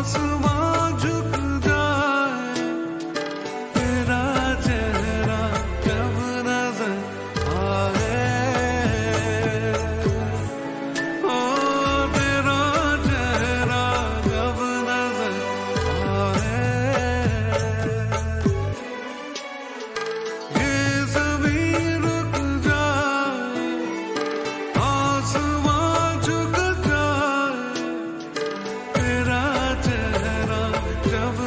olsun yourself